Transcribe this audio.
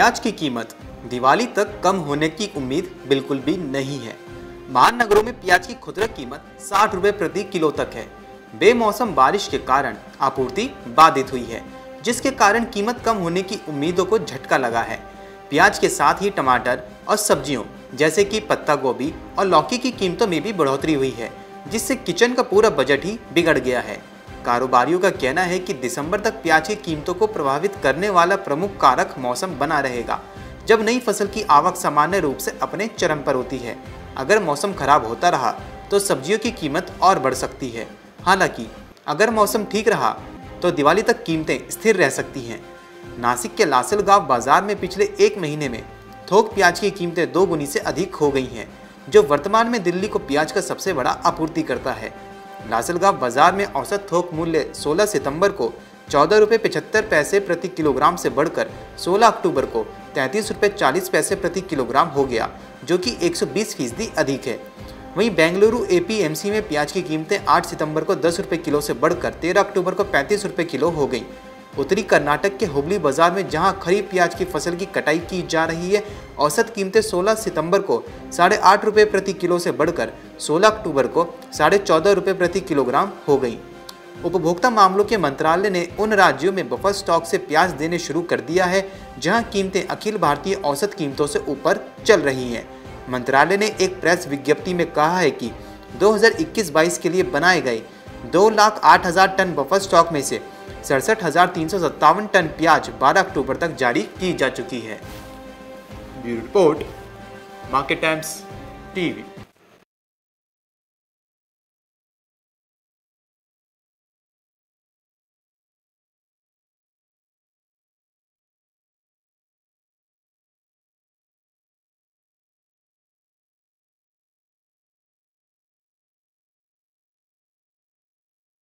प्याज की कीमत दिवाली तक कम होने की उम्मीद बिल्कुल भी नहीं है। महानगरों में प्याज की खुदरा कीमत साठ रुपए प्रति किलो तक है। बेमौसम बारिश के कारण आपूर्ति बाधित हुई है, जिसके कारण कीमत कम होने की उम्मीदों को झटका लगा है। प्याज के साथ ही टमाटर और सब्जियों, जैसे कि पत्ता गोभी और लौकी की कीमतों में भी बढ़ोतरी हुई है, जिससे किचन का पूरा बजट ही बिगड़ गया है। कारोबारियों का कहना है कि दिसंबर तक प्याज की कीमतों को प्रभावित करने वाला प्रमुख कारक मौसम बना रहेगा, जब नई फ़सल की आवक सामान्य रूप से अपने चरम पर होती है। अगर मौसम खराब होता रहा तो सब्जियों की कीमत और बढ़ सकती है। हालाँकि, अगर मौसम ठीक रहा तो दिवाली तक कीमतें स्थिर रह सकती हैं। नासिक के लासलगांव बाज़ार में पिछले एक महीने में थोक प्याज की कीमतें दो गुनी से अधिक हो गई हैं, जो वर्तमान में दिल्ली को प्याज का सबसे बड़ा आपूर्ति करता है। लासलगांव बाज़ार में औसत थोक मूल्य 16 सितंबर को चौदह रुपये पचहत्तर पैसे प्रति किलोग्राम से बढ़कर 16 अक्टूबर को तैंतीस रुपये चालीस पैसे प्रति किलोग्राम हो गया, जो कि 120 फ़ीसदी अधिक है। वहीं बेंगलुरु एपीएमसी में प्याज की कीमतें 8 सितंबर को दस रुपये किलो से बढ़कर 13 अक्टूबर को पैंतीस रुपये किलो हो गई। उत्तरी कर्नाटक के हुबली बाज़ार में, जहाँ खरीफ प्याज की फ़सल की कटाई की जा रही है, औसत कीमतें 16 सितंबर को साढ़े आठ रुपये प्रति किलो से बढ़कर 16 अक्टूबर को साढ़े चौदह रुपये प्रति किलोग्राम हो गई। उपभोक्ता मामलों के मंत्रालय ने उन राज्यों में बफर स्टॉक से प्याज देने शुरू कर दिया है, जहाँ कीमतें अखिल भारतीय औसत कीमतों से ऊपर चल रही हैं। मंत्रालय ने एक प्रेस विज्ञप्ति में कहा है कि 2021-22 के लिए बनाए गए दो लाख आठ हज़ार टन बफर स्टॉक में से सड़सठ टन प्याज 12 अक्टूबर तक जारी की जा चुकी है। Bureau report market times, TV.